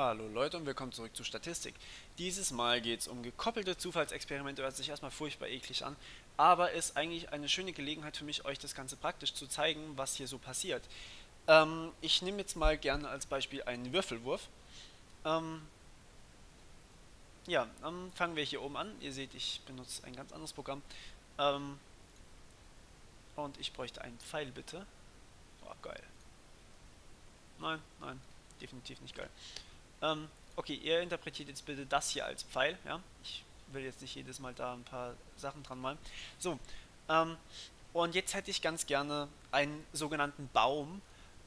Hallo Leute und willkommen zurück zu Statistik. Dieses Mal geht es um gekoppelte Zufallsexperimente, hört sich erstmal furchtbar eklig an, aber ist eigentlich eine schöne Gelegenheit für mich, euch das Ganze praktisch zu zeigen, was hier so passiert. Ähm, ich nehme jetzt mal gerne als Beispiel einen Würfelwurf. Ähm, ja, ähm, fangen wir hier oben an. Ihr seht, ich benutze ein ganz anderes Programm. Ähm, und ich bräuchte einen Pfeil bitte. Oh, geil. Nein, nein, definitiv nicht geil. Ähm, okay, ihr interpretiert jetzt bitte das hier als Pfeil, ja. Ich will jetzt nicht jedes Mal da ein paar Sachen dran malen. So, ähm, und jetzt hätte ich ganz gerne einen sogenannten Baum,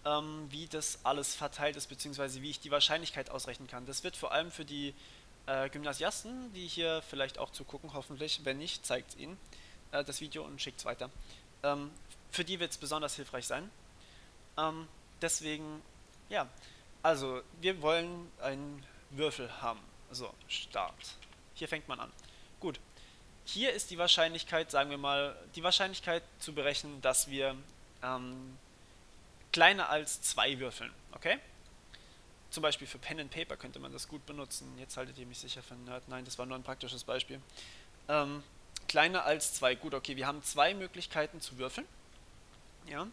ähm, wie das alles verteilt ist, beziehungsweise wie ich die Wahrscheinlichkeit ausrechnen kann. Das wird vor allem für die äh, Gymnasiasten, die hier vielleicht auch zugucken, hoffentlich. Wenn nicht, zeigt Ihnen äh, das Video und schickt es weiter. Ähm, für die wird es besonders hilfreich sein. Ähm, deswegen, ja, also, wir wollen einen Würfel haben. So, Start. Hier fängt man an. Gut. Hier ist die Wahrscheinlichkeit, sagen wir mal, die Wahrscheinlichkeit zu berechnen, dass wir ähm, kleiner als zwei würfeln. Okay? Zum Beispiel für Pen and Paper könnte man das gut benutzen. Jetzt haltet ihr mich sicher für Nerd. Nein, das war nur ein praktisches Beispiel. Ähm, kleiner als zwei. Gut, okay, wir haben zwei Möglichkeiten zu würfeln. Ja.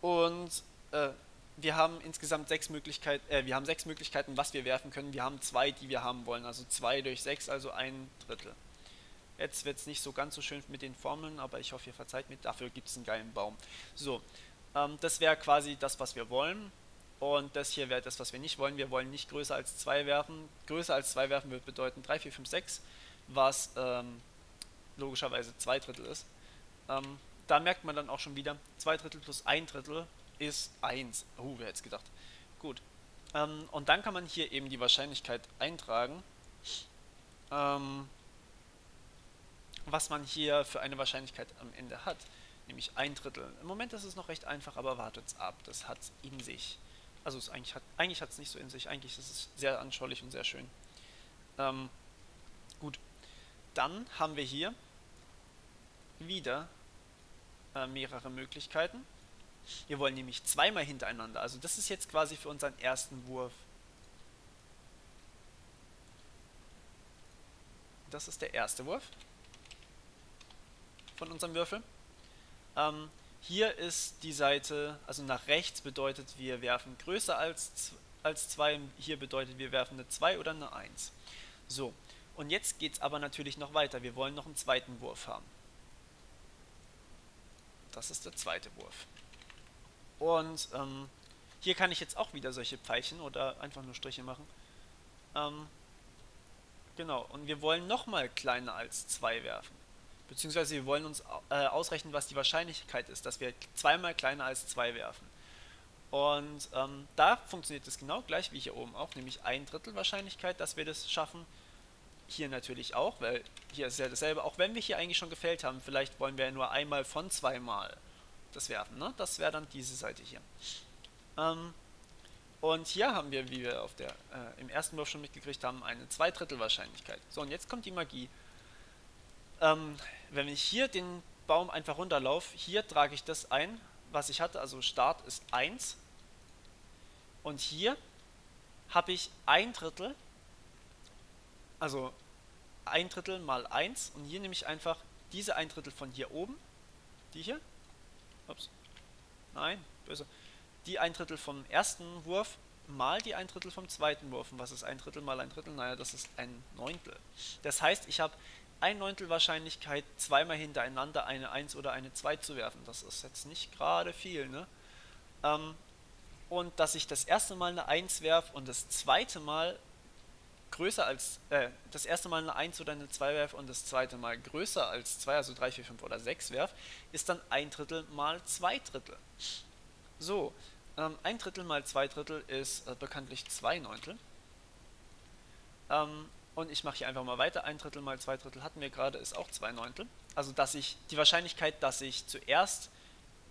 Und äh, wir haben insgesamt sechs Möglichkeiten, äh, wir haben sechs Möglichkeiten, was wir werfen können. Wir haben zwei, die wir haben wollen, also zwei durch sechs, also ein Drittel. Jetzt wird es nicht so ganz so schön mit den Formeln, aber ich hoffe, ihr verzeiht mir, dafür gibt es einen geilen Baum. So, ähm, das wäre quasi das, was wir wollen. Und das hier wäre das, was wir nicht wollen. Wir wollen nicht größer als zwei werfen. Größer als zwei werfen würde bedeuten 3, 4, 5, 6, was ähm, logischerweise zwei Drittel ist. Ähm, da merkt man dann auch schon wieder, zwei Drittel plus ein Drittel ist 1. Oh, wer hätte es gedacht. Gut. Ähm, und dann kann man hier eben die Wahrscheinlichkeit eintragen, ähm, was man hier für eine Wahrscheinlichkeit am Ende hat. Nämlich ein Drittel. Im Moment ist es noch recht einfach, aber wartet's ab. Das hat es in sich. Also es eigentlich hat eigentlich nicht so in sich. Eigentlich ist es sehr anschaulich und sehr schön. Ähm, gut. Dann haben wir hier wieder äh, mehrere Möglichkeiten. Wir wollen nämlich zweimal hintereinander. Also das ist jetzt quasi für unseren ersten Wurf. Das ist der erste Wurf von unserem Würfel. Ähm, hier ist die Seite, also nach rechts bedeutet, wir werfen größer als, als 2. Hier bedeutet, wir werfen eine 2 oder eine 1. So, und jetzt geht es aber natürlich noch weiter. Wir wollen noch einen zweiten Wurf haben. Das ist der zweite Wurf. Und ähm, hier kann ich jetzt auch wieder solche Pfeilchen oder einfach nur Striche machen. Ähm, genau, und wir wollen nochmal kleiner als 2 werfen. Beziehungsweise wir wollen uns äh, ausrechnen, was die Wahrscheinlichkeit ist, dass wir zweimal kleiner als 2 werfen. Und ähm, da funktioniert es genau gleich wie hier oben auch, nämlich ein Drittel Wahrscheinlichkeit, dass wir das schaffen. Hier natürlich auch, weil hier ist ja dasselbe. Auch wenn wir hier eigentlich schon gefällt haben, vielleicht wollen wir ja nur einmal von zweimal das werfen. Ne? Das wäre dann diese Seite hier. Ähm, und hier haben wir, wie wir auf der, äh, im ersten Wurf schon mitgekriegt haben, eine Zweidrittel Wahrscheinlichkeit. So, und jetzt kommt die Magie. Ähm, wenn ich hier den Baum einfach runterlaufe, hier trage ich das ein, was ich hatte, also Start ist 1. Und hier habe ich ein Drittel, also ein Drittel mal 1. Und hier nehme ich einfach diese ein Drittel von hier oben, die hier, Ups. Nein, böse. Die ein Drittel vom ersten Wurf mal die ein Drittel vom zweiten Wurf. Und was ist ein Drittel mal ein Drittel? Naja, das ist ein Neuntel. Das heißt, ich habe ein Neuntel Wahrscheinlichkeit, zweimal hintereinander eine 1 oder eine 2 zu werfen. Das ist jetzt nicht gerade viel, ne? Ähm, und dass ich das erste Mal eine 1 werfe und das zweite Mal größer als, äh, das erste Mal eine 1 oder eine 2 werf und das zweite Mal größer als 2, also 3, 4, 5 oder 6 werf, ist dann ein Drittel mal 2 Drittel. So, ähm, ein Drittel mal 2 Drittel ist äh, bekanntlich 2 Neuntel. Ähm, und ich mache hier einfach mal weiter, ein Drittel mal 2 Drittel hatten wir gerade, ist auch 2 Neuntel. Also dass ich, die Wahrscheinlichkeit, dass ich zuerst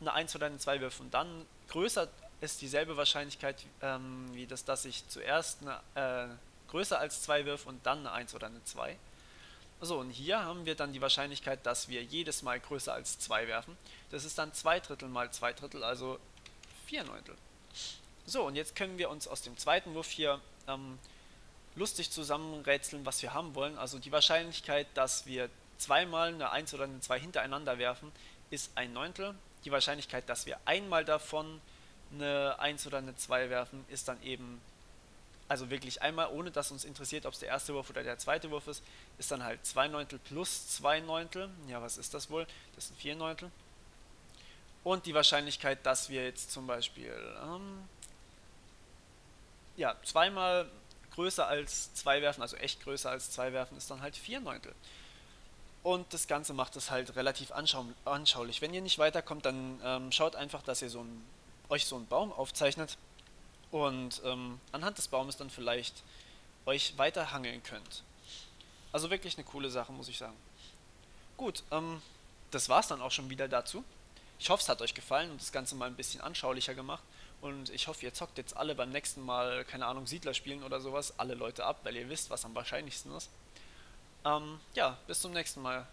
eine 1 oder eine 2 wirf und dann größer ist dieselbe Wahrscheinlichkeit ähm, wie das, dass ich zuerst eine, äh, größer als 2 wirf und dann eine 1 oder eine 2. So, und hier haben wir dann die Wahrscheinlichkeit, dass wir jedes Mal größer als 2 werfen. Das ist dann 2 Drittel mal 2 Drittel, also 4 Neuntel. So, und jetzt können wir uns aus dem zweiten Wurf hier ähm, lustig zusammenrätseln, was wir haben wollen. Also die Wahrscheinlichkeit, dass wir zweimal eine 1 oder eine 2 hintereinander werfen, ist ein Neuntel. Die Wahrscheinlichkeit, dass wir einmal davon eine 1 oder eine 2 werfen, ist dann eben, also wirklich einmal, ohne dass uns interessiert, ob es der erste Wurf oder der zweite Wurf ist, ist dann halt 2 Neuntel plus 2 Neuntel. Ja, was ist das wohl? Das sind 4 Neuntel. Und die Wahrscheinlichkeit, dass wir jetzt zum Beispiel ähm, ja, zweimal größer als 2 werfen, also echt größer als 2 werfen, ist dann halt 4 Neuntel. Und das Ganze macht es halt relativ anschau anschaulich. Wenn ihr nicht weiterkommt, dann ähm, schaut einfach, dass ihr so ein, euch so einen Baum aufzeichnet und ähm, anhand des Baumes dann vielleicht euch weiterhangeln könnt. Also wirklich eine coole Sache, muss ich sagen. Gut, ähm, das es dann auch schon wieder dazu. Ich hoffe, es hat euch gefallen und das Ganze mal ein bisschen anschaulicher gemacht. Und ich hoffe, ihr zockt jetzt alle beim nächsten Mal, keine Ahnung, Siedler spielen oder sowas, alle Leute ab, weil ihr wisst, was am wahrscheinlichsten ist. Ähm, ja, bis zum nächsten Mal.